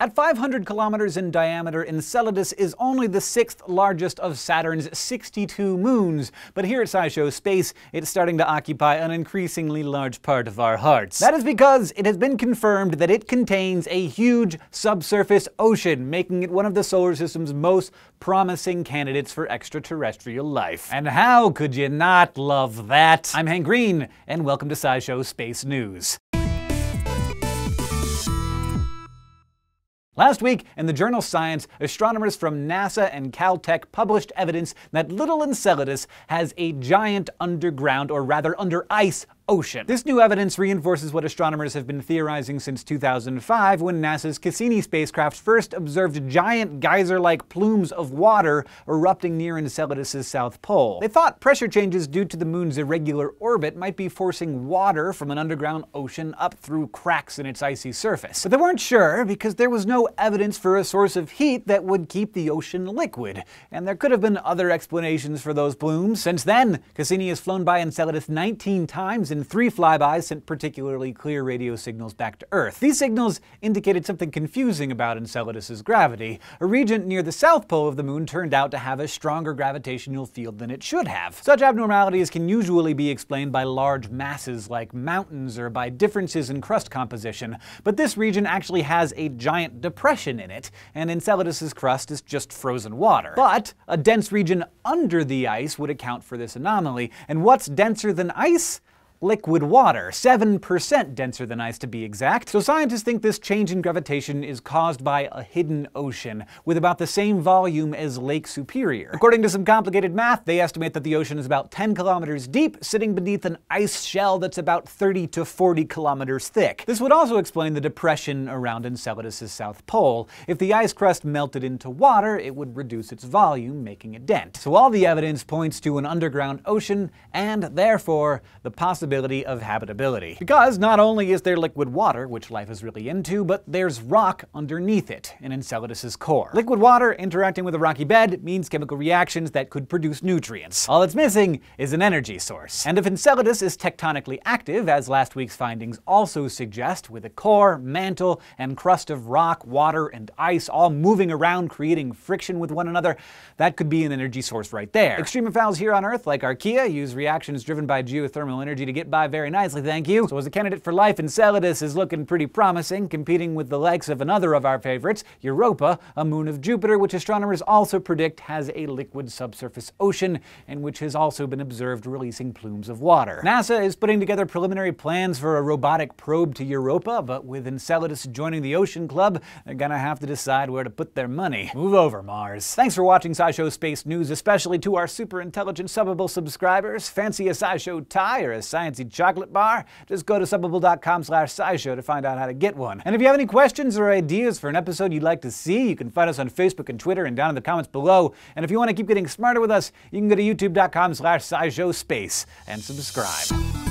At 500 kilometers in diameter, Enceladus is only the sixth largest of Saturn's 62 moons, but here at SciShow Space, it's starting to occupy an increasingly large part of our hearts. That is because it has been confirmed that it contains a huge subsurface ocean, making it one of the solar system's most promising candidates for extraterrestrial life. And how could you not love that? I'm Hank Green, and welcome to SciShow Space News. Last week, in the journal Science, astronomers from NASA and Caltech published evidence that little Enceladus has a giant underground, or rather under ice, ocean. This new evidence reinforces what astronomers have been theorizing since 2005 when NASA's Cassini spacecraft first observed giant geyser-like plumes of water erupting near Enceladus' south pole. They thought pressure changes due to the moon's irregular orbit might be forcing water from an underground ocean up through cracks in its icy surface. But they weren't sure because there was no evidence for a source of heat that would keep the ocean liquid, and there could have been other explanations for those plumes. Since then, Cassini has flown by Enceladus 19 times and three flybys sent particularly clear radio signals back to Earth. These signals indicated something confusing about Enceladus' gravity. A region near the south pole of the moon turned out to have a stronger gravitational field than it should have. Such abnormalities can usually be explained by large masses like mountains or by differences in crust composition, but this region actually has a giant depression in it, and Enceladus' crust is just frozen water. But a dense region under the ice would account for this anomaly, and what's denser than ice? Liquid water, 7% denser than ice to be exact. So scientists think this change in gravitation is caused by a hidden ocean, with about the same volume as Lake Superior. According to some complicated math, they estimate that the ocean is about 10 kilometers deep, sitting beneath an ice shell that's about 30 to 40 kilometers thick. This would also explain the depression around Enceladus' south pole. If the ice crust melted into water, it would reduce its volume, making a dent. So all the evidence points to an underground ocean, and therefore, the possibility of habitability. Because not only is there liquid water, which life is really into, but there's rock underneath it, in Enceladus's core. Liquid water interacting with a rocky bed means chemical reactions that could produce nutrients. All it's missing is an energy source. And if Enceladus is tectonically active, as last week's findings also suggest, with a core, mantle, and crust of rock, water, and ice all moving around creating friction with one another, that could be an energy source right there. Extremophiles here on Earth, like Archaea, use reactions driven by geothermal energy to get by very nicely, thank you. So as a candidate for life, Enceladus is looking pretty promising, competing with the likes of another of our favorites, Europa, a moon of Jupiter, which astronomers also predict has a liquid subsurface ocean, and which has also been observed releasing plumes of water. NASA is putting together preliminary plans for a robotic probe to Europa, but with Enceladus joining the Ocean Club, they're gonna have to decide where to put their money. Move over, Mars. Thanks for watching SciShow Space News, especially to our super intelligent subbable subscribers. Fancy a SciShow tie or a science fancy chocolate bar? Just go to subbable.com slash scishow to find out how to get one. And if you have any questions or ideas for an episode you'd like to see, you can find us on Facebook and Twitter and down in the comments below. And if you want to keep getting smarter with us, you can go to youtube.com slash scishow space and subscribe.